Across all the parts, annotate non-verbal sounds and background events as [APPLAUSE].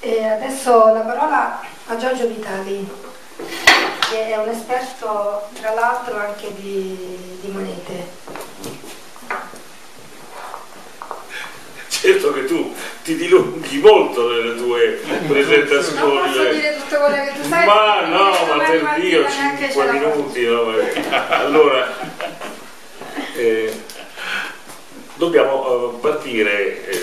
E adesso la parola a Giorgio Vitali, che è un esperto tra l'altro anche di, di monete. Certo che tu ti dilunghi molto nelle tue presentazioni. Non posso dire tutto quello che tu sai. Ma no, ma per Dio, neanche 5 ce la minuti. no. Allora, eh, dobbiamo eh, partire eh,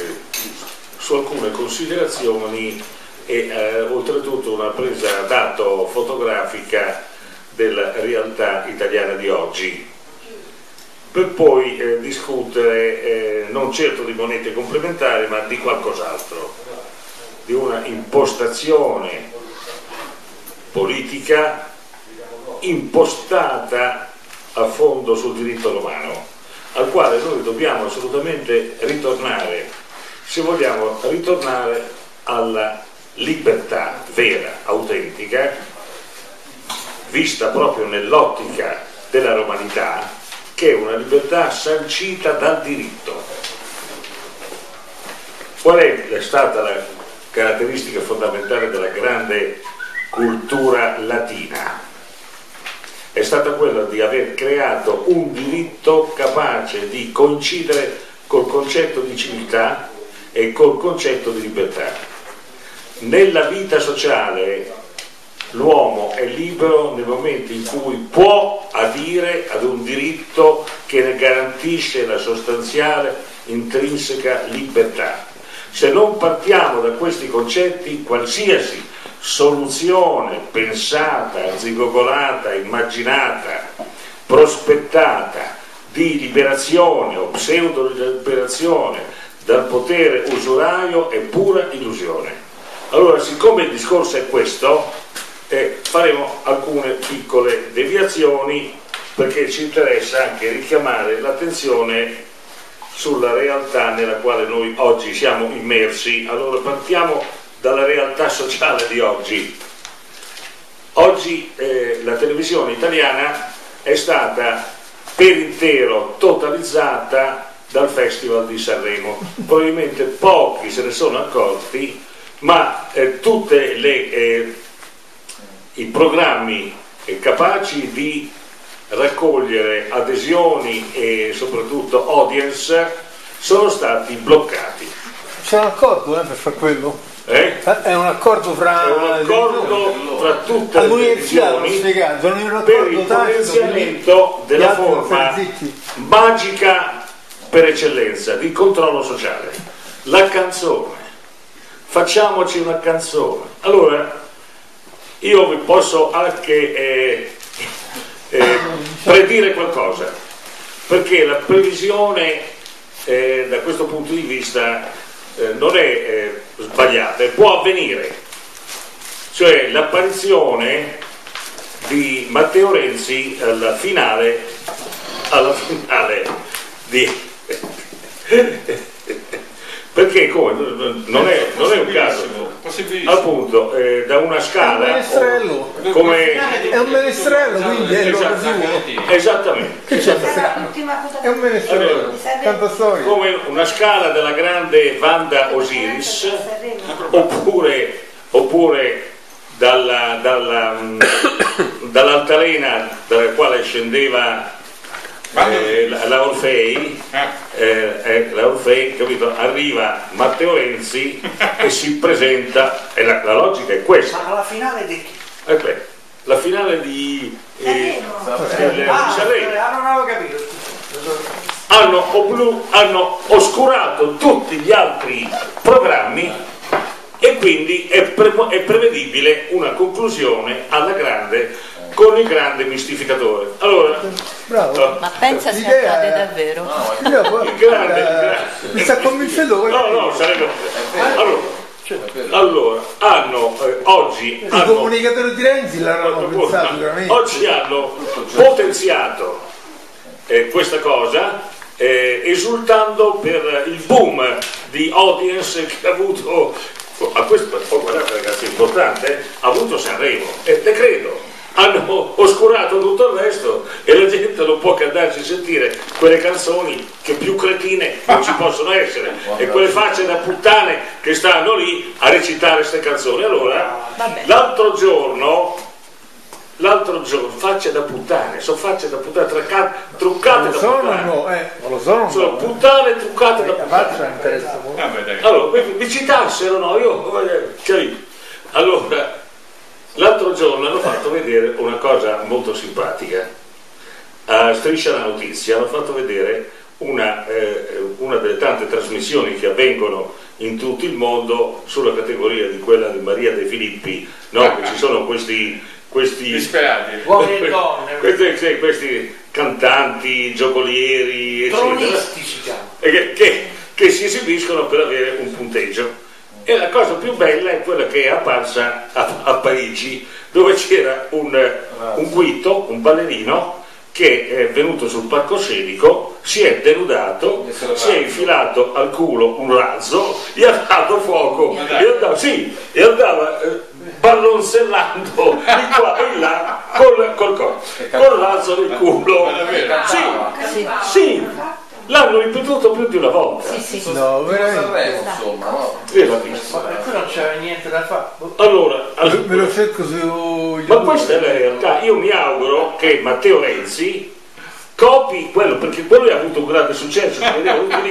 su alcune considerazioni e eh, oltretutto una presa dato fotografica della realtà italiana di oggi. Per poi eh, discutere eh, non certo di monete complementari ma di qualcos'altro, di una impostazione politica impostata a fondo sul diritto romano, al quale noi dobbiamo assolutamente ritornare, se vogliamo ritornare alla libertà vera, autentica, vista proprio nell'ottica della romanità, che è una libertà sancita dal diritto. Qual è stata la caratteristica fondamentale della grande cultura latina? È stata quella di aver creato un diritto capace di coincidere col concetto di civiltà e col concetto di libertà. Nella vita sociale l'uomo è libero nel momento in cui può adire ad un diritto che ne garantisce la sostanziale intrinseca libertà. Se non partiamo da questi concetti, qualsiasi soluzione pensata, zigogolata, immaginata, prospettata di liberazione o pseudo liberazione dal potere usurario è pura illusione. Allora, siccome il discorso è questo, eh, faremo alcune piccole deviazioni perché ci interessa anche richiamare l'attenzione sulla realtà nella quale noi oggi siamo immersi. Allora partiamo dalla realtà sociale di oggi. Oggi eh, la televisione italiana è stata per intero totalizzata dal Festival di Sanremo. Probabilmente pochi se ne sono accorti, ma eh, tutte le eh, i programmi capaci di raccogliere adesioni e soprattutto audience sono stati bloccati. C'è un accordo eh, per fare quello? Eh? È un accordo fra, È un accordo fra tutte le televisioni per il potenziamento della forma magica per eccellenza di controllo sociale. La canzone. Facciamoci una canzone. Allora, io vi posso anche eh, eh, predire qualcosa, perché la previsione eh, da questo punto di vista eh, non è eh, sbagliata, può avvenire. Cioè l'apparizione di Matteo Renzi alla finale, alla finale di... Perché come? Non è, non è un caso. Appunto, eh, da una È un scala menestrello, come è un menestrello, quindi è l'occasione. esattamente Che c'è È un menestrello, Allora. tanta storia. come una scala della grande Vanda Osiris oppure, oppure dalla, dalla, mh, [COUGHS] dall'altalena dalla quale scendeva eh, la, la Orfei, eh, eh, la Orfei, capito? arriva Matteo Renzi [LAUGHS] e si presenta, e la, la logica è questa. Ma alla finale di chi? Eh beh, la finale di, eh, Ah, Sanremo. ah, non avevo capito. hanno, oblu- hanno oscurato tutti gli altri programmi e quindi è, pre- è prevedibile una conclusione alla grande con il grande mistificatore. Allora, Bravo. Ma pensa se L'idea accade è- davvero. Io, poi, il grande, il eh, grande- Mi sta convincendo No, no, sarebbe. Allora, allora, hanno eh, oggi I hanno, comunicatori di Renzi l'hanno pensato sicuramente. oggi hanno potenziato eh, questa cosa eh, esultando per il boom di audience che ha avuto a questo oh, guardate ragazzi è importante eh, ha avuto Sanremo e te credo hanno oscurato tutto il resto e la gente non può che andarci a sentire quelle canzoni che più cretine non ci [LAUGHS] possono essere e quelle facce da puttane che stanno lì a recitare queste canzoni. Allora, l'altro giorno l'altro giorno facce da puttane, sono facce da puttane truccate, truccate da sono puttane. no, eh, non lo sono. Sono puttane truccate da La faccia puttane. mi interessa molto. Vabbè, dai. Allora, mi, mi citassero, no? Io, eh, capito? Allora, l'altro giorno hanno fatto vedere una cosa molto simpatica. A Striscia la Notizia hanno fatto vedere una, eh, una delle tante trasmissioni che avvengono in tutto il mondo sulla categoria di quella di Maria De Filippi, no? che ci sono questi, questi Disperati. Uomini e donne. questi, questi cantanti, giocolieri, eccetera Tronisti si chiama. e che, che- che si esibiscono per avere un punteggio. E la cosa più bella è quella che è apparsa a, a Parigi, dove c'era un, un guito, un ballerino, che è venuto sul palcoscenico, si è denudato, si è infilato al culo un razzo, gli ha dato fuoco. E andava, sì, e andava eh, ballonsellando [LAUGHS] di qua e là col, col, col, col razzo nel culo. Davvero? Sì, sì, l'hanno ripetuto più di una volta. Sì, sì. No, veramente. Insomma, no? Io l'ho visto. Ma qui non c'era niente da fare. Allora, Me lo allora, cerco su ma questa è la realtà. Io mi auguro che Matteo Renzi copi quello, perché quello ha avuto un grande successo, lì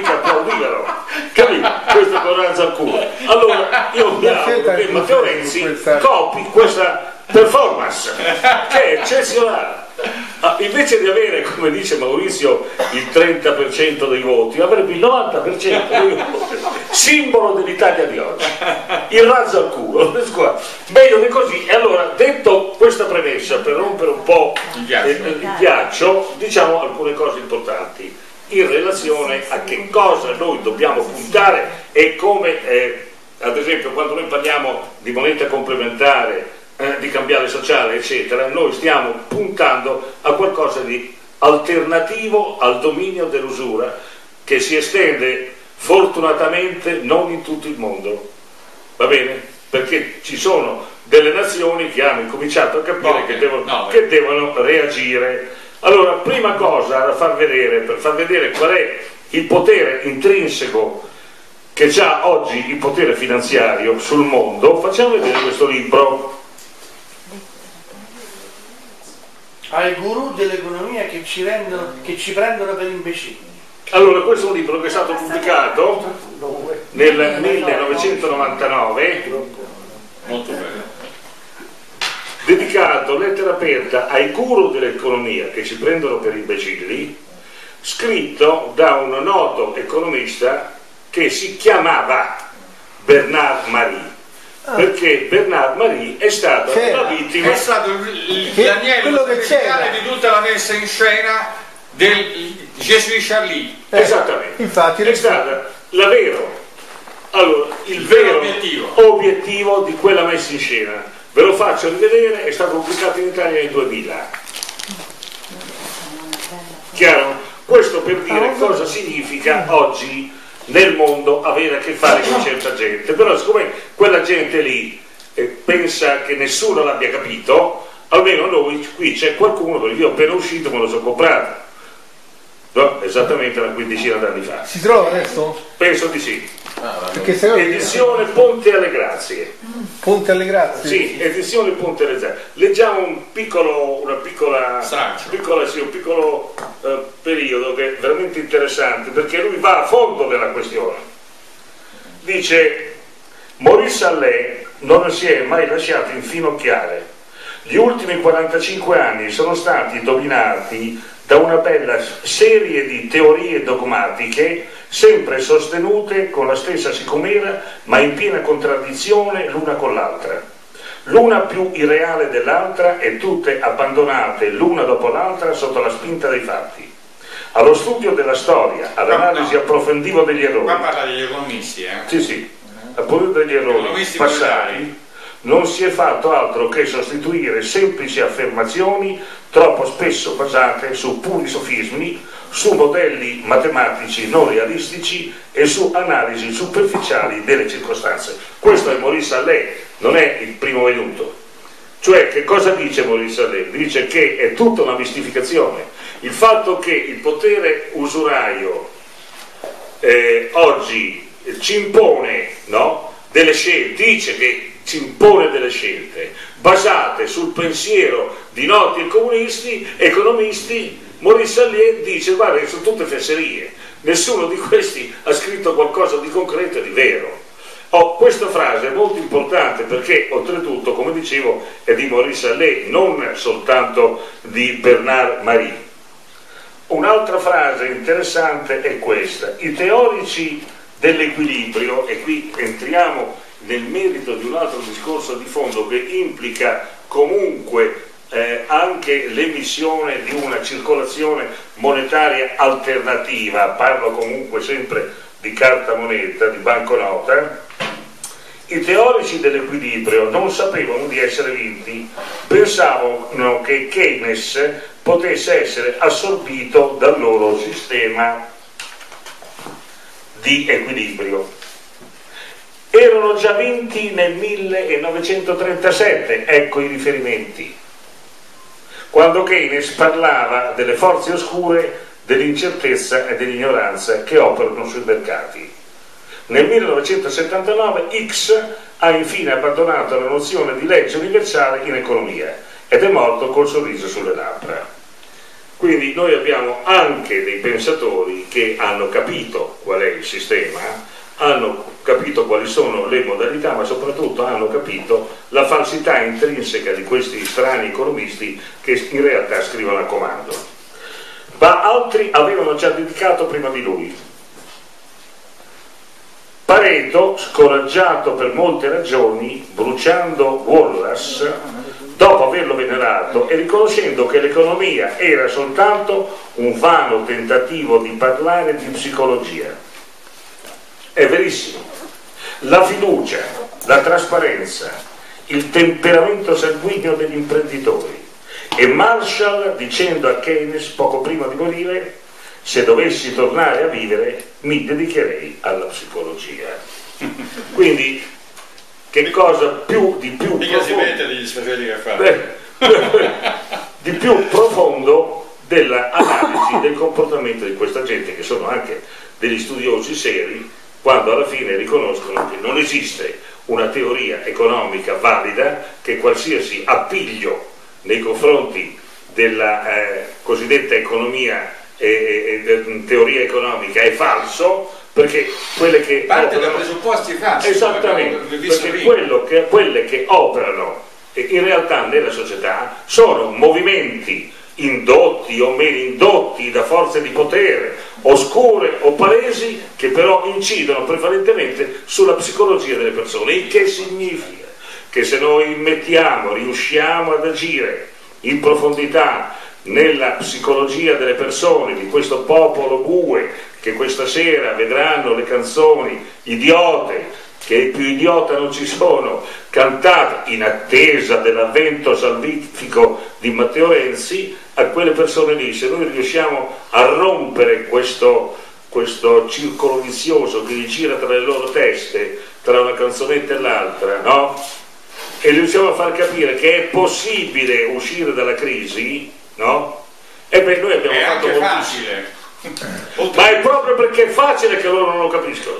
che applaudivano. Capito? Questo con razzo al culo. Allora, io mi auguro che è Matteo Renzi questa- copi questa performance, che è eccezionale. Ah, invece di avere, come dice Maurizio, il 30% dei voti, avrebbe il 90% dei voti, simbolo dell'Italia di oggi. Il razzo al culo. Meglio di così. E allora, detto questa premessa, per rompere un po' Il ghiaccio. il ghiaccio, diciamo alcune cose importanti in relazione a che cosa noi dobbiamo puntare e come, eh, ad esempio, quando noi parliamo di moneta complementare, eh, di cambiare sociale, eccetera, noi stiamo puntando a qualcosa di alternativo al dominio dell'usura che si estende fortunatamente non in tutto il mondo. Va bene? Perché ci sono delle nazioni che hanno incominciato a capire No, che, eh, devono, no, che devono reagire. Allora, prima cosa da far vedere, per far vedere qual è il potere intrinseco che ha oggi il potere finanziario sul mondo, facciamo vedere questo libro. Ai guru dell'economia che ci, rendono, che ci prendono per imbecilli. Allora, questo è un libro che è stato pubblicato nel 1999 Molto bello. dedicato, lettera aperta, ai guru dell'economia che ci prendono per imbecilli, scritto da un noto economista che si chiamava Bernard Marie. Perché Bernard Marie è stato C'era. una vittima È stato c'era. di tutta la messa in scena del Gesù Charlie. Eh, Esattamente. infatti, è stata la vero, allora, il Il vero vero obiettivo. obiettivo di quella messa in scena. Ve lo faccio rivedere, è stato pubblicato in Italia nel 2000. Chiaro? Questo per dire cosa significa oggi nel mondo avere a che fare con certa gente. Però siccome quella gente lì eh, pensa che nessuno l'abbia capito, almeno noi qui c'è qualcuno, perché io appena uscito me lo sono comprato. No, esattamente una quindicina d'anni fa. Si trova adesso? Penso di sì. Perché se no Edizione Ponte alle Grazie. Ponte alle grazie. Sì, edizione Ponte alle Grazie. Leggiamo un piccolo, una piccola, piccola- sì, un piccolo eh, periodo che è veramente interessante perché lui va a fondo della questione. Dice Maurice Allais non si è mai lasciato infinocchiare. Gli ultimi 45 anni sono stati dominati da una bella serie di teorie dogmatiche sempre sostenute con la stessa sicumera ma in piena contraddizione l'una con l'altra. L'una più irreale dell'altra e tutte abbandonate l'una dopo l'altra sotto la spinta dei fatti. Allo studio della storia, all'analisi No, no. approfondiva degli errori. Qua parla degli economisti, eh. Sì, sì, appunto degli errori passati. Non si è fatto altro che sostituire semplici affermazioni troppo spesso basate su puri sofismi, su modelli matematici non realistici e su analisi superficiali delle circostanze. Questo è Maurice Allais, non è il primo venuto. Cioè, che cosa dice Maurice Allais? Dice che è tutta una mistificazione. Il fatto che il potere usuraio eh, oggi ci impone no, delle scelte, dice che ci impone delle scelte basate sul pensiero di noti comunisti, economisti, Maurice Allais dice guarda che sono tutte fesserie, nessuno di questi ha scritto qualcosa di concreto e di vero. Oh, questa frase è molto importante perché oltretutto, come dicevo, è di Maurice Allais, non soltanto di Bernard Marie. Un'altra frase interessante è questa. I teorici dell'equilibrio, e qui entriamo nel merito di un altro discorso di fondo che implica comunque eh, anche l'emissione di una circolazione monetaria alternativa, parlo comunque sempre di carta moneta, di banconota, i teorici dell'equilibrio non sapevano di essere vinti, pensavano che Keynes potesse essere assorbito dal loro sistema di equilibrio. Erano già vinti nel 1937, ecco i riferimenti, quando Keynes parlava delle forze oscure, dell'incertezza e dell'ignoranza che operano sui mercati. Nel 1979 X ha infine abbandonato la nozione di legge universale in economia ed è morto col sorriso sulle labbra. Quindi noi abbiamo anche dei pensatori che hanno capito qual è il sistema, hanno capito quali sono le modalità, ma soprattutto hanno capito la falsità intrinseca di questi strani economisti che in realtà scrivono a comando. Ma altri avevano già dedicato prima di lui. Pareto, scoraggiato per molte ragioni, bruciando Wallace, dopo averlo venerato e riconoscendo che l'economia era soltanto un vano tentativo di parlare di psicologia. È verissimo. La fiducia, la trasparenza, il temperamento sanguigno degli imprenditori. E Marshall dicendo a Keynes poco prima di morire se dovessi tornare a vivere mi dedicherei alla psicologia. [LAUGHS] Quindi che cosa più di più Mica profondo, [LAUGHS] di più profondo dell'analisi del comportamento di questa gente che sono anche degli studiosi seri quando alla fine riconoscono che non esiste una teoria economica valida che qualsiasi appiglio nei confronti della eh, cosiddetta economia e, e- e teoria economica è falso perché quelle che Parte da operano- presupposti falsi. Esattamente, perché che- quelle che operano in realtà nella società sono movimenti indotti o meno indotti da forze di potere, oscure o palesi, che però incidono prevalentemente sulla psicologia delle persone. Il che significa che se noi mettiamo, riusciamo ad agire in profondità nella psicologia delle persone, di questo popolo bue che questa sera vedranno le canzoni idiote, che più idiota non ci sono, cantate in attesa dell'avvento salvifico di Matteo Renzi, a quelle persone lì, se noi riusciamo a rompere questo, questo circolo vizioso che gli gira tra le loro teste, tra una canzonetta e l'altra, no? e riusciamo a far capire che è possibile uscire dalla crisi, no? E beh, noi abbiamo È fatto moltissimo. facile. Ma è proprio perché è facile che loro non lo capiscono.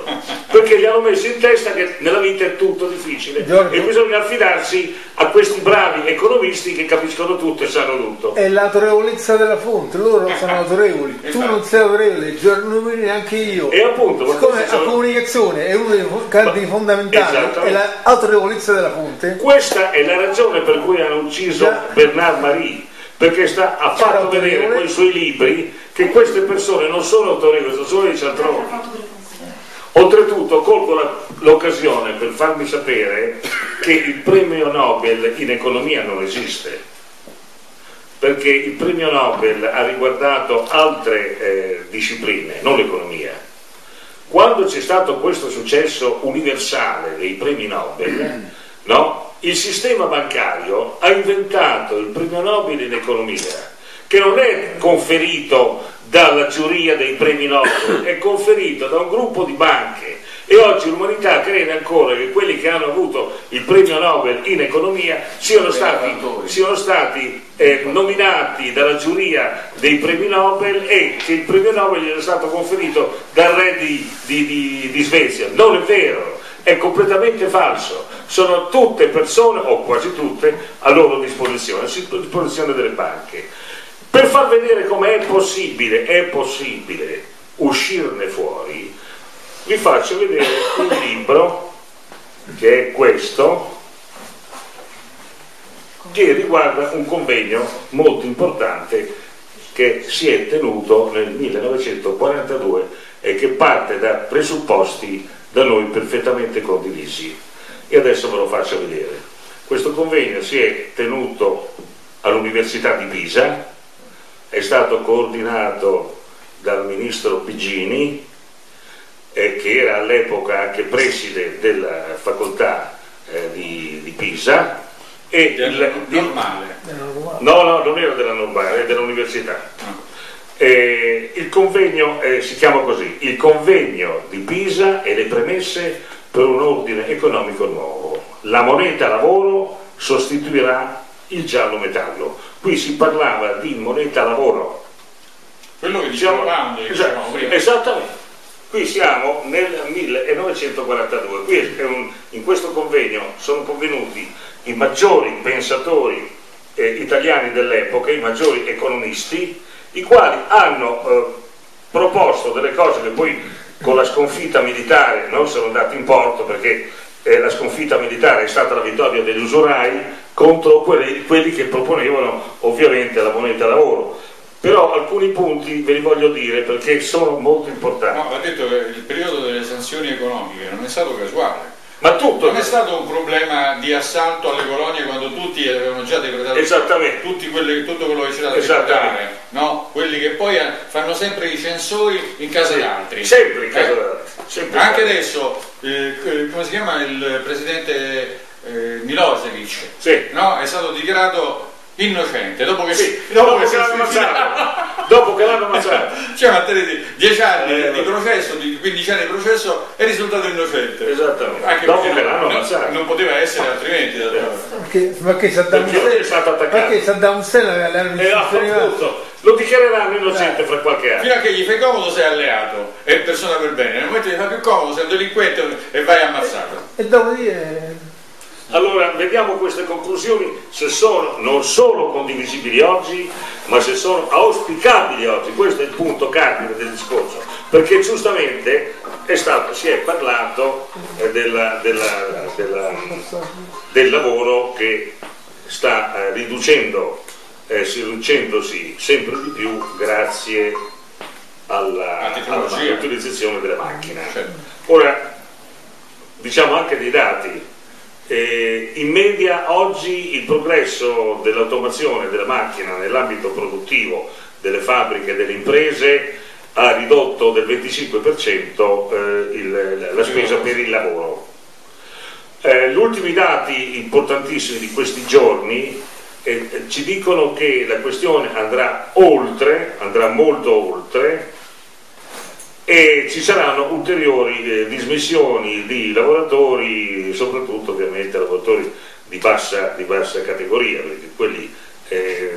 Perché gli hanno messo in testa che nella vita è tutto difficile Giorgio. e bisogna affidarsi a questi bravi economisti che capiscono tutto e sanno tutto. È l'autorevolezza della fonte, loro sono autorevoli, tu Esatto. non sei autorevole, non neanche io. E appunto, Siccome la comunicazione è uno dei cardini fondamentali, è l'autorevolezza della fonte. Questa è la ragione per cui hanno ucciso. Bernard Marie, perché sta- ha fatto vedere con i suoi libri che queste persone non sono autorevoli, sono solo dei cialtroni. Oltretutto colgo l'occasione per farvi sapere che il premio Nobel in economia non esiste, perché il premio Nobel ha riguardato altre eh, discipline, non l'economia. Quando c'è stato questo successo universale dei premi Nobel, no? Il sistema bancario ha inventato il premio Nobel in economia, che non è conferito dalla giuria dei premi Nobel, è conferito da un gruppo di banche e oggi l'umanità crede ancora che quelli che hanno avuto il premio Nobel in economia siano stati, siano stati eh, nominati dalla giuria dei premi Nobel e che il premio Nobel gli è stato conferito dal re di, di- di- di Svezia. Non è vero, è completamente falso. Sono tutte persone, o quasi tutte, a loro disposizione, a disposizione delle banche. Per far vedere come è possibile, è possibile uscirne fuori, vi faccio vedere un libro che è questo, che riguarda un convegno molto importante che si è tenuto nel 1942 e che parte da presupposti da noi perfettamente condivisi. E adesso ve lo faccio vedere. Questo convegno si è tenuto all'Università di Pisa, è stato coordinato dal ministro Pigini, eh, che era all'epoca anche preside della facoltà eh, di, di Pisa, e Del il- normale. No, no, non era della normale, era dell'università. Eh, il convegno eh, si chiama così, il convegno di Pisa e le premesse per un ordine economico nuovo. La moneta lavoro sostituirà il giallo metallo. Qui si parlava di moneta lavoro. Quello che diceva dicevamo Esatto, prima. esattamente. Qui siamo nel 1942. Qui un- in questo convegno sono convenuti i maggiori pensatori eh, italiani dell'epoca, i maggiori economisti, i quali hanno eh, proposto delle cose che poi con la sconfitta militare non sono andate in porto perché eh, la sconfitta militare è stata la vittoria degli usurai contro quelli, quelli che proponevano ovviamente la moneta lavoro. Però alcuni punti ve li voglio dire perché sono molto importanti. No, va detto che il periodo delle sanzioni economiche non è stato casuale. Ma tutto Non è stato un problema di assalto alle colonie quando tutti avevano già decretato Esattamente. tutti quelli- tutto quello che c'era da decretare, no? quelli che poi eh, fanno sempre i censori in casa di altri. Sempre in casa Eh, d'altri, sempre Anche sempre. adesso, eh, eh, come si chiama il presidente eh, Milosevic? Sì. No? È stato dichiarato innocente dopo che, Sì, dopo dopo che che si è l'hanno ammazzato. Dopo che l'hanno ammazzato. [LAUGHS] Cioè, ma te ne dici, 10 anni Eh, di processo, di 15 anni di processo, è risultato innocente. Esattamente. Anche Dopo perché che l'hanno ammazzato. non poteva essere altrimenti. d'altronde. Perché, perché Saddam Perché lui è stato Hussein, attaccato. perché Saddam Hussein aveva le armi E appunto, lo dichiareranno innocente fra qualche anno. Fino a che gli fai comodo sei alleato e persona per bene, nel momento che gli fa più comodo sei un delinquente e vai ammazzato. E dopodiché Allora, vediamo queste conclusioni se sono non solo condivisibili oggi, ma se sono auspicabili oggi. Questo è il punto cardine del discorso, perché giustamente è stato- si è parlato eh, della- della- della- del lavoro che sta eh, riducendo, eh, si riducendosi sempre di più grazie all'utilizzazione della macchina. Certo. Ora, diciamo anche dei dati. Eh, in media oggi il progresso dell'automazione della macchina nell'ambito produttivo delle fabbriche e delle imprese ha ridotto del 25% eh, il- la spesa per il lavoro. Eh, gli ultimi dati importantissimi di questi giorni eh, ci dicono che la questione andrà oltre, andrà molto oltre, e ci saranno ulteriori eh, dismissioni di lavoratori, soprattutto ovviamente lavoratori di bassa, di bassa categoria, perché quelli eh,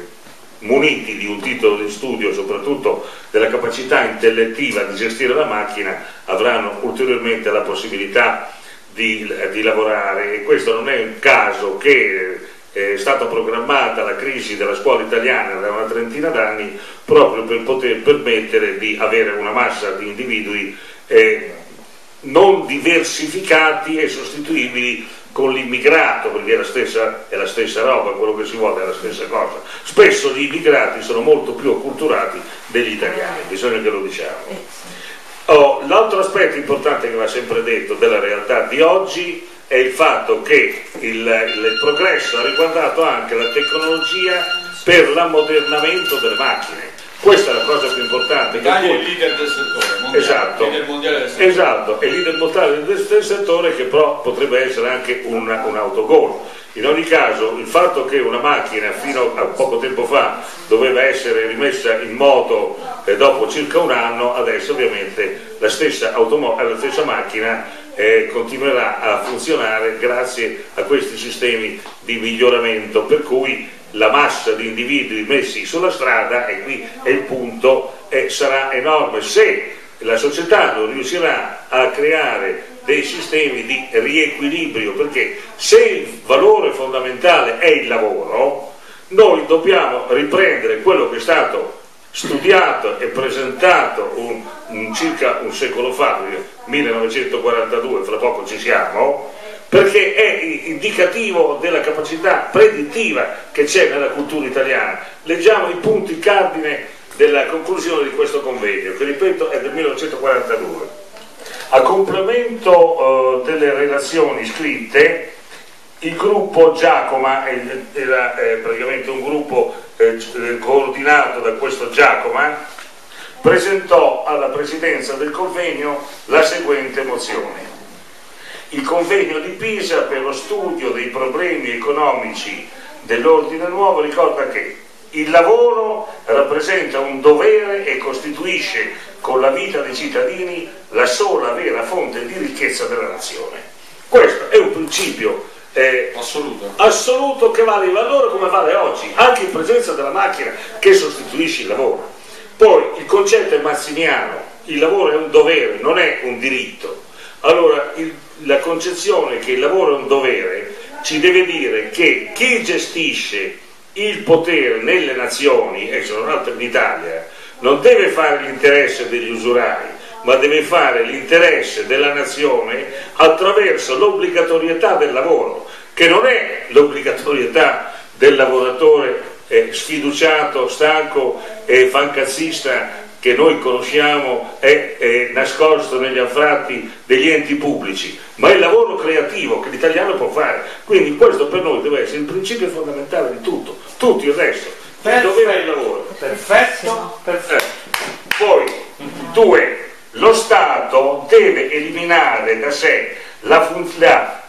muniti di un titolo di studio, soprattutto della capacità intellettiva di gestire la macchina, avranno ulteriormente la possibilità di, di lavorare. E questo non è un caso che eh, è stata programmata la crisi della scuola italiana da una trentina d'anni proprio per poter permettere di avere una massa di individui eh, non diversificati e sostituibili con l'immigrato, perché è la, stessa, è la stessa roba, quello che si vuole è la stessa cosa. Spesso gli immigrati sono molto più acculturati degli italiani, bisogna che lo diciamo. Oh, l'altro aspetto importante che va sempre detto della realtà di oggi è il fatto che il, il progresso ha riguardato anche la tecnologia per l'ammodernamento delle macchine. Questa è la cosa più importante. L'Italia è il leader del settore mondiale, Esatto. leader mondiale del settore. Esatto, è leader mondiale del, del settore che però potrebbe essere anche un, un autogol. In ogni caso, il fatto che una macchina fino a poco tempo fa doveva essere rimessa in moto eh, dopo circa un anno, adesso ovviamente la stessa, eh, la stessa macchina eh, continuerà a funzionare grazie a questi sistemi di miglioramento per cui la massa di individui messi sulla strada, e qui è il punto, eh, sarà enorme. Se la società non riuscirà a creare dei sistemi di riequilibrio, perché se il valore fondamentale è il lavoro, noi dobbiamo riprendere quello che è stato studiato e presentato un, un circa un secolo fa, 1942, fra poco ci siamo, perché è indicativo della capacità predittiva che c'è nella cultura italiana. Leggiamo i punti cardine della conclusione di questo convegno, che ripeto è del 1942. A complemento eh, delle relazioni scritte, il gruppo Giacoma era eh, praticamente un gruppo eh, coordinato da questo Giacoma, presentò alla presidenza del convegno la seguente mozione. Il convegno di Pisa per lo studio dei problemi economici dell'ordine nuovo ricorda che il lavoro rappresenta un dovere e costituisce con la vita dei cittadini la sola vera fonte di ricchezza della nazione. Questo è un principio eh, assoluto. assoluto che vale allora come vale oggi, anche in presenza della macchina che sostituisce il lavoro. Poi il concetto è massimiano, il lavoro è un dovere, non è un diritto. Allora il la concezione che il lavoro è un dovere ci deve dire che chi gestisce il potere nelle nazioni, e sono nato in Italia, non deve fare l'interesse degli usurai, ma deve fare l'interesse della nazione attraverso l'obbligatorietà del lavoro, che non è l'obbligatorietà del lavoratore eh, sfiduciato, stanco e fancazzista che noi conosciamo è, è, nascosto negli anfratti degli enti pubblici, ma è il lavoro creativo che l'italiano può fare. Quindi questo per noi deve essere il principio fondamentale di tutto, tutto il resto. Perfetto, dove è il lavoro? Perfetto, perfetto. Eh. Poi, due, lo Stato deve eliminare da sé la, fun- la,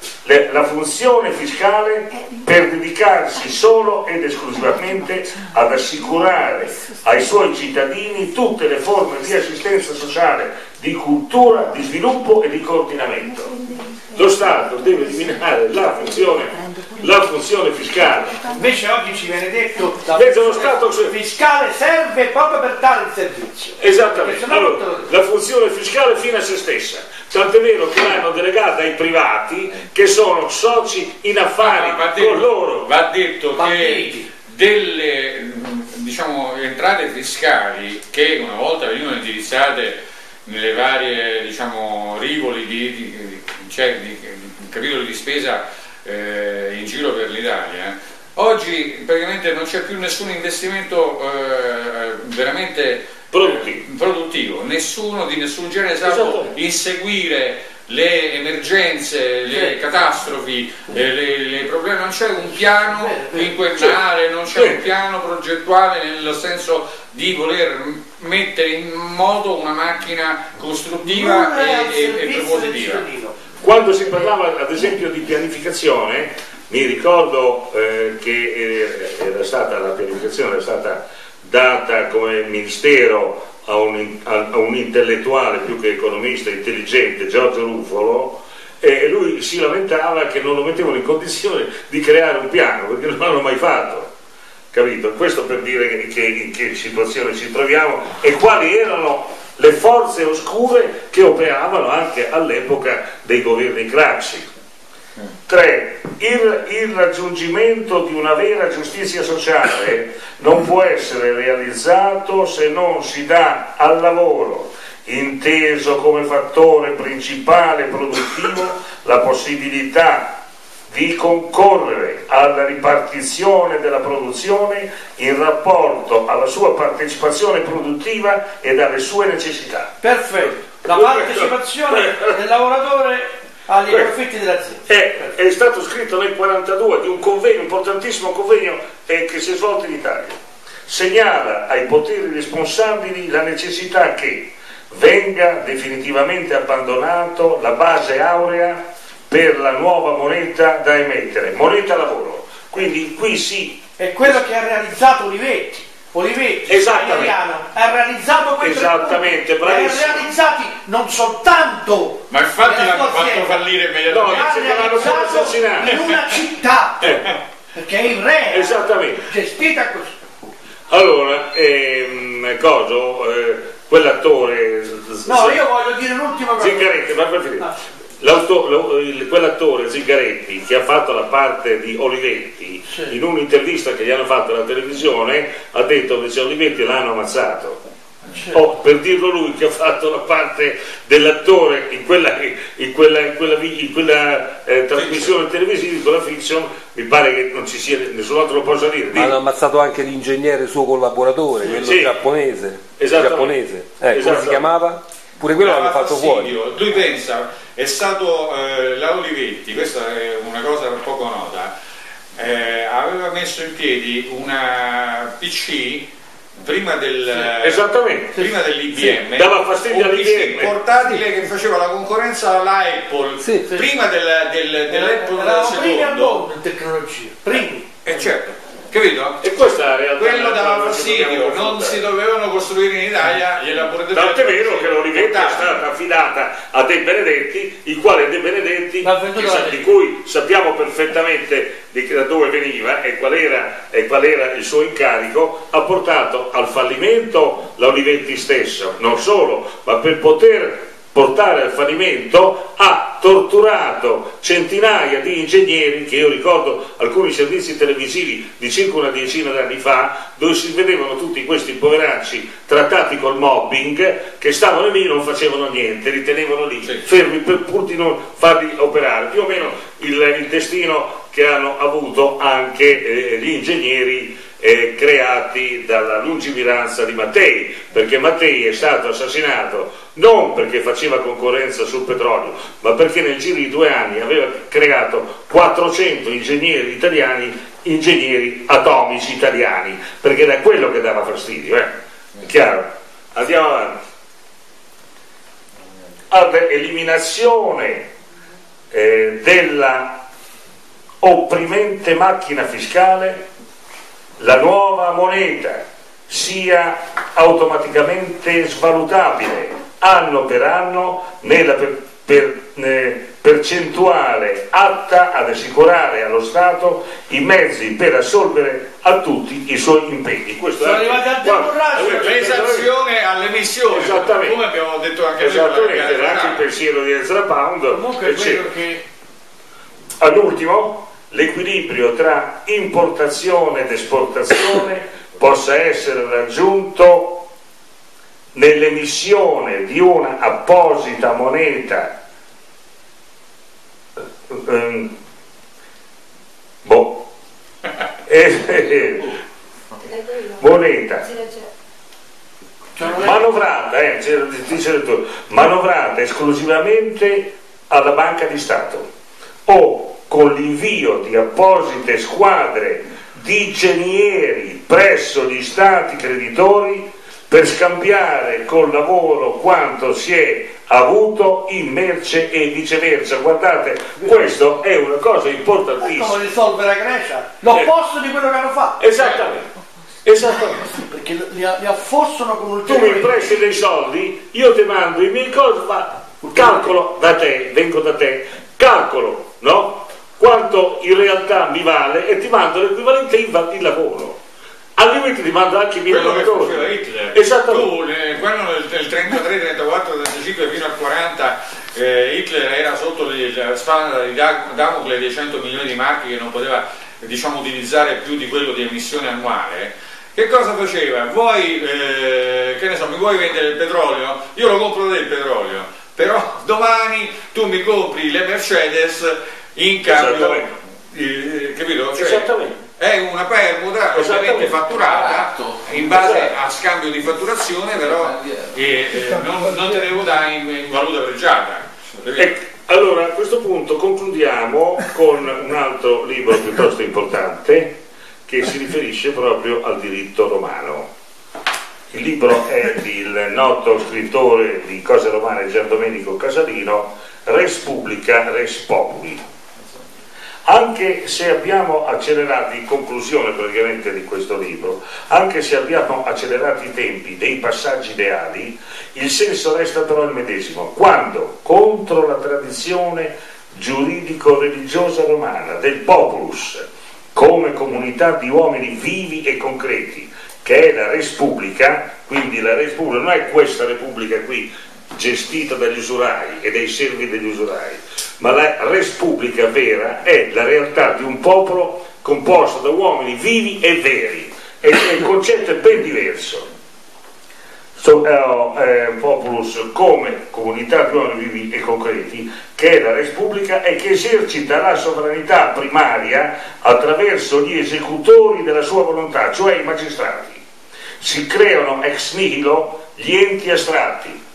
la, funzione fiscale per dedicarsi solo ed esclusivamente ad assicurare ai suoi cittadini tutte le forme di assistenza sociale, di cultura, di sviluppo e di coordinamento. Lo Stato deve eliminare la funzione, la funzione fiscale. Invece oggi ci viene detto che lo Stato fiscale serve proprio per dare il servizio. Esattamente. Allora, la funzione fiscale fine a se stessa Tant'è vero che l'hanno delegata ai privati che sono soci in affari ah, con detto, loro. Va detto che delle diciamo, entrate fiscali che una volta venivano indirizzate nelle varie diciamo, rivoli di, di, cioè, di, di capitoli di spesa eh, in giro per l'Italia, oggi praticamente non c'è più nessun investimento eh, veramente produttivo. Eh, produttivo, nessuno di nessun genere sa inseguire le emergenze, le catastrofi, le, le, le problemi, non c'è un piano quinquennale, non c'è un piano progettuale nel senso di voler mettere in moto una macchina costruttiva e, e, e propositiva. Quando si parlava ad esempio di pianificazione, mi ricordo eh, che eh, era stata, la pianificazione era stata data come ministero a un, a un intellettuale più che economista intelligente, Giorgio Rufolo, e lui si lamentava che non lo mettevano in condizione di creare un piano perché non l'hanno mai fatto. Capito? Questo per dire che, che, in che situazione ci troviamo e quali erano le forze oscure che operavano anche all'epoca dei governi Craxi. 3. Il, il, raggiungimento di una vera giustizia sociale non può essere realizzato se non si dà al lavoro, inteso come fattore principale produttivo, la possibilità di concorrere alla ripartizione della produzione in rapporto alla sua partecipazione produttiva e alle sue necessità. Perfetto, la partecipazione del lavoratore agli profitti dell'azienda. È, è, stato scritto nel 1942 di un convegno, importantissimo convegno eh, che si è svolto in Italia. Segnala ai poteri responsabili la necessità che venga definitivamente abbandonato la base aurea per la nuova moneta da emettere, moneta lavoro. Quindi qui sì. È quello che ha realizzato Olivetti Olivetti, Esattamente. italiano, ha realizzato quei tre Esattamente. Li ha bravissimo. realizzati non soltanto Ma infatti l'hanno fatto fallire No, immediatamente. Dice che l'hanno assassinato. in una città, Eh, [LAUGHS] perché è il re, Esattamente. gestita così. Allora, ehm, coso, eh, quell'attore... No, io voglio dire l'ultima cosa. Zingaretti, ma per finire. Ah. Quell'attore Zingaretti che ha fatto la parte di Olivetti Sì. in un'intervista che gli hanno fatto alla televisione ha detto che se Olivetti l'hanno ammazzato Sì. Oh, per dirlo lui che ha fatto la parte dell'attore in quella, in quella, in quella vi- in quella, eh, trasmissione televisiva, in quella fiction, mi pare che non ci sia nessun altro lo possa dire. Hanno ammazzato anche l'ingegnere suo collaboratore, quello Sì. giapponese. Giapponese. Eh, come Esattamente. si chiamava? Pure quello l'hanno fatto fuori. Lui pensa, è stato eh, la Olivetti, questa è una cosa poco nota, eh, aveva messo in piedi una PC prima del Esattamente. prima dell'IBM Sì, dava fastidio un PC all'IBM. portatile che faceva la concorrenza all'Apple Sì. prima del, del, dell'Apple al secondo mondo in tecnologia, primi. e certo capito? E questa è la realtà. quello dava che fastidio non si dovevano costruire in Italia gliela pure detto Tant'è vero che l'Olivetti è stata affidata a De Benedetti, il quale De Benedetti, di cui sappiamo perfettamente da dove veniva e qual, era, e qual era il suo incarico, ha portato al fallimento la Olivetti stesso, non solo, ma per poter portare al fallimento ha torturato centinaia di ingegneri che io ricordo alcuni servizi televisivi di circa una decina d'anni fa dove si vedevano tutti questi poveracci trattati col mobbing che stavano lì e non facevano niente, li tenevano lì Sì. fermi per pur di non farli operare più o meno il, il destino che hanno avuto anche eh, gli ingegneri eh, creati dalla lungimiranza di Mattei, perché Mattei è stato assassinato non perché faceva concorrenza sul petrolio, ma perché nel giro di due anni aveva creato 400 ingegneri italiani, ingegneri atomici italiani, perché era quello che dava fastidio, eh? Chiaro? Andiamo avanti. Ad eliminazione eh, della opprimente macchina fiscale la nuova moneta sia automaticamente svalutabile anno per anno nella per- per- eh, percentuale atta ad assicurare allo Stato i mezzi per assolvere a tutti i suoi impegni. Questo Sono è- arrivati al avete- l'esazione all'emissione Esattamente. come abbiamo detto anche prima Esattamente, era anche il pensiero di Ezra Pound, Comunque credo che All'ultimo, l'equilibrio tra importazione ed esportazione possa essere raggiunto nell'emissione di una apposita moneta ehm, boh, [LAUGHS] eh, moneta. Manovrata, eh, manovrata esclusivamente alla Banca di Stato o con l'invio di apposite squadre di ingegneri presso gli stati creditori per scambiare col lavoro quanto si è avuto in merce e viceversa. Guardate, questo è una cosa come importantissima. risolvere la Grecia, l'opposto di quello che hanno fatto, Esattamente, esattamente. perché li, li affossano con tu mi presti dei soldi, io ti mando i miei cose, ma calcolo da te, vengo da te, calcolo, no? Quanto in realtà mi vale e ti mando l'equivalente in, va- in lavoro. Al limite ti mando anche i miei quello che lavoratori. faceva Hitler Esattamente. tu nel, nel 33, 34, 35 fino al 40 eh, Hitler era sotto la spada di Da- Damocle dei 100 milioni di marchi che non poteva diciamo utilizzare più di quello di emissione annuale che cosa faceva? Vuoi, eh, che ne so, mi vuoi vendere il petrolio? Io lo compro del petrolio, però [LAUGHS] domani tu mi compri le Mercedes in cambio, Esattamente. eh, capito? Cioè, Esattamente. è una permuta ovviamente fatturata in base a scambio di fatturazione, però eh, eh, non, non te devo dare in, in valuta pregiata. Ecco, allora a questo punto concludiamo con un altro libro piuttosto importante che si riferisce proprio al diritto romano. Il libro è del noto scrittore di Cose Romane Gian Domenico Casalino, Res Publica, Res Populi. Anche se abbiamo accelerato, in conclusione praticamente di questo libro, anche se abbiamo accelerato i tempi dei passaggi ideali, il senso resta però il medesimo. Quando, contro la tradizione giuridico-religiosa romana del populus, come comunità di uomini vivi e concreti, che è la res pubblica, quindi la res pubblica non è questa repubblica qui gestita dagli usurai e dai servi degli usurai, ma la res pubblica vera è la realtà di un popolo composto da uomini vivi e veri e il concetto è ben diverso. So, eh, eh, populus come comunità di uomini vivi e concreti, che è la res pubblica e che esercita la sovranità primaria attraverso gli esecutori della sua volontà, cioè i magistrati. Si creano ex nihilo gli enti astratti,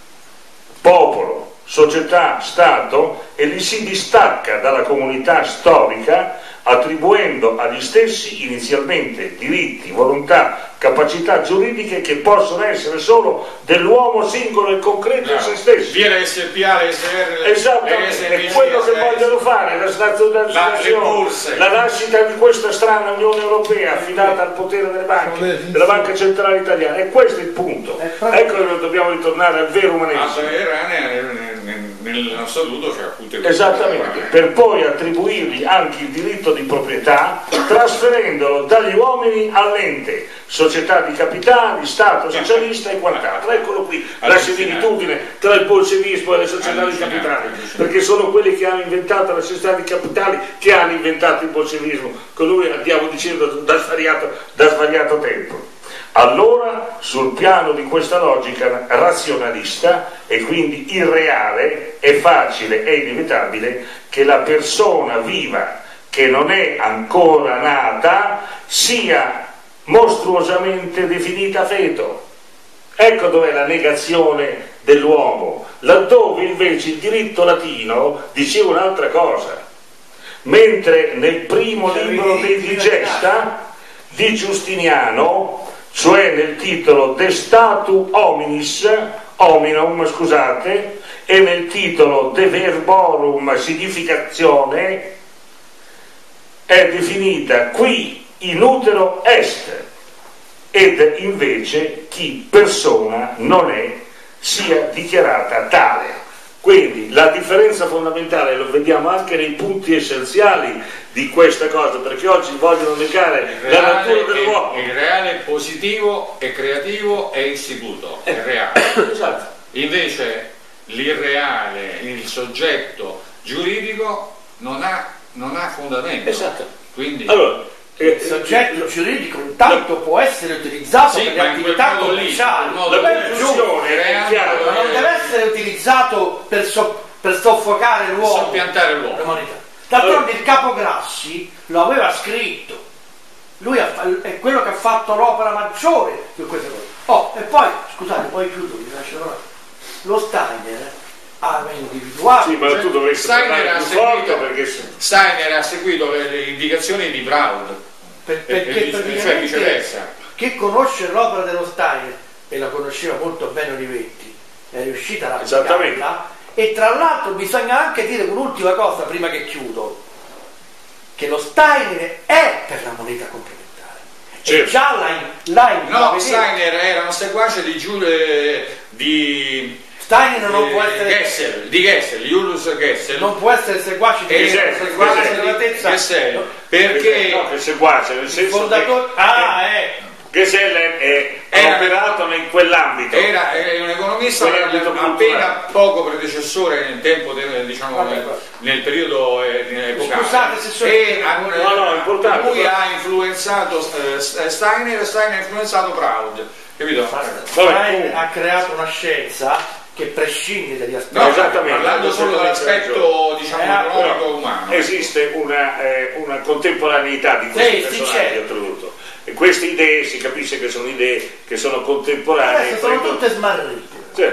popolo, società, Stato e li si distacca dalla comunità storica attribuendo agli stessi inizialmente diritti, volontà, capacità giuridiche che possono essere solo dell'uomo singolo e concreto in se stesso. Via le SPA, le SR, Esattamente, è quello che vogliono fare, la La- borse. la nascita di questa strana Unione Europea affidata al potere delle banche, della Banca Centrale Italiana, e questo è il punto. Ecco che dobbiamo ritornare al vero umanesimo. Nel statuto c'è appunto Esattamente, per poi attribuirgli anche il diritto di proprietà trasferendolo dagli uomini all'ente, società di capitali, Stato socialista e quant'altro. Eccolo qui la similitudine tra il bolscevismo e le società di capitali, perché sono quelli che hanno inventato la società di capitali che hanno inventato il bolscevismo, con lui andiamo dicendo da svariato, da svariato tempo. Allora, sul piano di questa logica razionalista e quindi irreale, è facile e inevitabile che la persona viva che non è ancora nata sia mostruosamente definita feto. Ecco dov'è la negazione dell'uomo, laddove invece il diritto latino diceva un'altra cosa. Mentre nel primo Cioè, libro i dei diritti Digesta di Giustiniano, cioè nel titolo De Statu Hominis, Hominum, scusate, e nel titolo De Verborum Significazione, è definita qui in utero est, ed invece chi persona non è sia dichiarata tale. Quindi la differenza fondamentale lo vediamo anche nei punti essenziali di questa cosa, perché oggi vogliono negare la natura dell'uomo. il reale è positivo, è creativo, è istituto, è reale. [COUGHS] Esatto. Invece l'irreale, il soggetto giuridico non ha, non ha fondamento. Esatto. Quindi, Allora, eh, Il soggetto giuridico intanto può essere utilizzato Sì, per le attività commerciali, la conclusione è chiara, ma non deve essere utilizzato per, so- per soffocare l'uomo. soppiantare l'uomo. D'altronde il capo Grassi lo aveva scritto. Lui è quello che ha fatto l'opera maggiore su queste cose. Oh, e poi, scusate, poi chiudo, vi lascio. Lo Steiner aveva individuato sì, ma tu dovresti Steiner più forte seguito- perché se- Steiner ha seguito le, le indicazioni di Proud, per- e- e perché vice- cioè viceversa. chi conosce l'opera dello Steiner e la conosceva molto bene Olivetti è riuscita a raccontarla e tra l'altro bisogna anche dire un'ultima cosa prima che chiudo che lo Steiner è per la moneta complementare Certo. e già l'ha, l'ha No. Steiner era un seguace di, Giul- di, Steiner non eh, può essere Gessel, di Gessel, Julius Gessel. non può essere seguace di Eh, Gessel, seguace Gessel, dell'altezza Gessel, No, perché no, che seguace, nel il senso fondatore che, ah eh Gesell è, è, Era- operato in quell'ambito. era, era un economista Quell'ambito appena culturale. poco predecessore nel tempo, del- diciamo, Vabbè, nel, vabbè. nel periodo eh, epocale. Scusate se sono- E ha- No, no, importante, lui ha influenzato eh, Steiner e Steiner ha influenzato Proud. Capito? Vabbè, Steiner ha creato una scienza che prescinde dagli aspetti No, Esattamente. parlando solo dell'aspetto diciamo, Eh, economico Però umano. Esiste una, eh, una contemporaneità di questi Sì, personaggi certo. oltretutto. E queste idee si capisce che sono idee che sono contemporanee. adesso sono tutte smarrite Sì.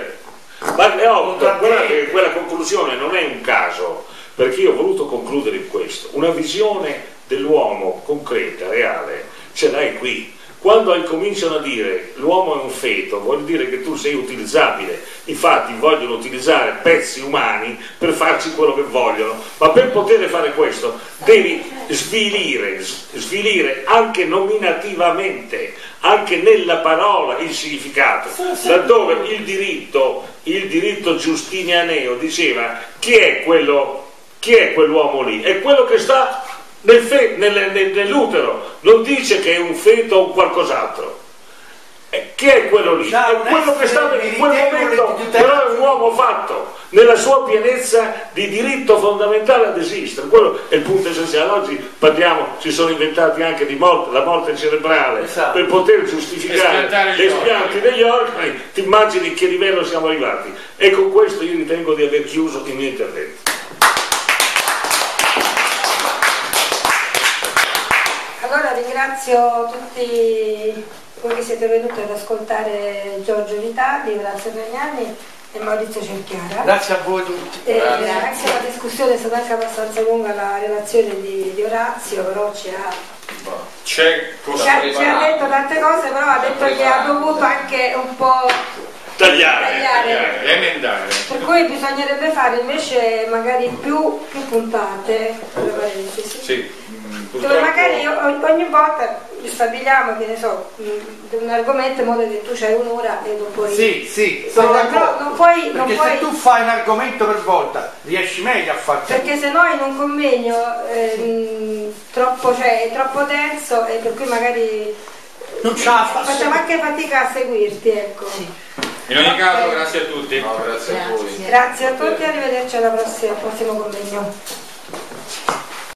Ma è ovvio, Contraddette. guardate che quella conclusione non è un caso, perché io ho voluto concludere in questo. Una visione dell'uomo concreta, reale, ce l'hai qui. Quando cominciano a dire l'uomo è un feto, vuol dire che tu sei utilizzabile. Infatti vogliono utilizzare pezzi umani per farci quello che vogliono, ma per poter fare questo devi svilire, svilire anche nominativamente, anche nella parola il significato. Laddove il diritto, il diritto giustinianeo diceva chi è quello, chi è quell'uomo lì? È quello che sta nel fe- nel- nel- nell'utero, non dice che è un feto o un qualcos'altro. Eh, Chi è quello lì? È quello che sta in quel momento, però è un uomo fatto, nella sua pienezza di diritto fondamentale ad esistere. Quello è il punto essenziale. Oggi parliamo, si sono inventati anche di morte, la morte cerebrale, Esatto. per poter giustificare gli espianti degli organi. Ti immagini che livello siamo arrivati? E con questo io ritengo di aver chiuso il mio intervento. Ringrazio tutti voi che siete venuti ad ascoltare Giorgio Vitali, Orazio Gragnani e Maurizio Cerchiara. Grazie a voi tutti. E anche la discussione è stata anche abbastanza lunga la relazione di, di Orazio, però ci ha, C'è ci, cosa ha, ci ha detto tante cose, però ha detto che ha dovuto anche un po' Tagliare. tagliare. emendare. Per cui bisognerebbe fare invece magari più, più puntate. Sì, Dove purtroppo magari ogni volta stabiliamo, che ne so, un argomento in modo che tu c'hai un'ora e non puoi... Sì, sì, sono Però d'accordo. non puoi- non Perché puoi- se tu fai un argomento per volta, riesci meglio a farti. Perché se no in un convegno ehm, troppo, cioè, è troppo denso e per cui magari Non ce la fa. facciamo anche fatica a seguirti, ecco. In ogni caso, grazie a tutti. grazie a voi. Grazie a tutti e arrivederci alla prossima- al prossimo convegno.